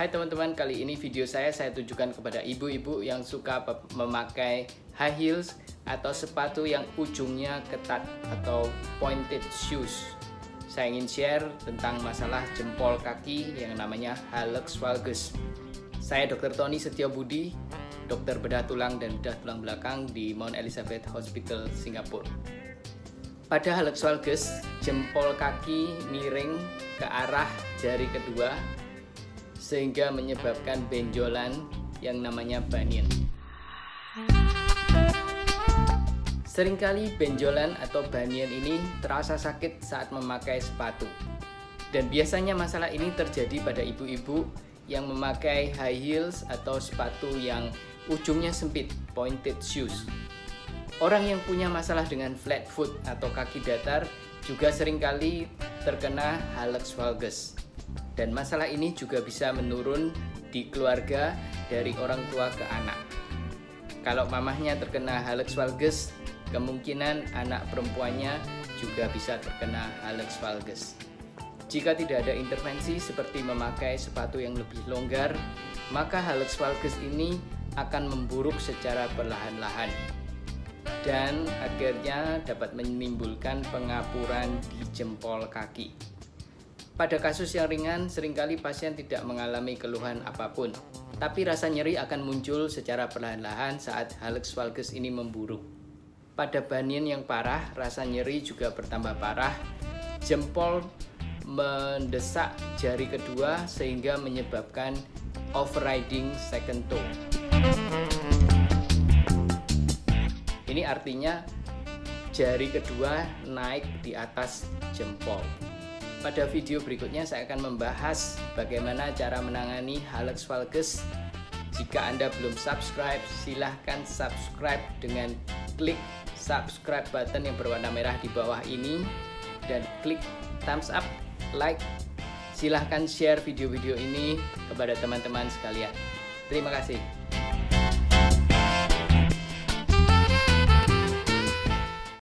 Hai teman-teman, kali ini video saya saya tujukan kepada ibu-ibu yang suka memakai high heels atau sepatu yang ujungnya ketat atau pointed shoes. Saya ingin share tentang masalah jempol kaki yang namanya hallux valgus. Saya Dr. Tony Setiobudi, dokter bedah tulang dan bedah tulang belakang di Mount Elizabeth Hospital, Singapura. Pada hallux valgus, jempol kaki miring ke arah jari kedua sehingga menyebabkan benjolan yang namanya bunion. Seringkali benjolan atau bunion ini terasa sakit saat memakai sepatu. Dan biasanya masalah ini terjadi pada ibu-ibu yang memakai high heels atau sepatu yang ujungnya sempit, pointed shoes. Orang yang punya masalah dengan flat foot atau kaki datar juga sering kali terkena hallux valgus dan masalah ini juga bisa menurun di keluarga dari orang tua ke anak. Kalau mamahnya terkena hallux valgus, kemungkinan anak perempuannya juga bisa terkena hallux valgus. Jika tidak ada intervensi seperti memakai sepatu yang lebih longgar, maka hallux valgus ini akan memburuk secara perlahan-lahan dan akhirnya dapat menimbulkan pengapuran di jempol kaki. Pada kasus yang ringan, sering kali pasien tidak mengalami keluhan apa pun, tapi rasa nyeri akan muncul secara perlahan-lahan saat hallux valgus ini memburuk. Pada banin yang parah, rasa nyeri juga bertambah parah. Jempol mendesak jari kedua sehingga menyebabkan overriding second toe. Ini artinya jari kedua naik di atas jempol. Pada video berikutnya saya akan membahas bagaimana cara menangani hallux valgus. Jika Anda belum subscribe, silahkan subscribe dengan klik subscribe button yang berwarna merah di bawah ini dan klik thumbs up, like. Silahkan share video-video ini kepada teman-teman sekalian. Terima kasih.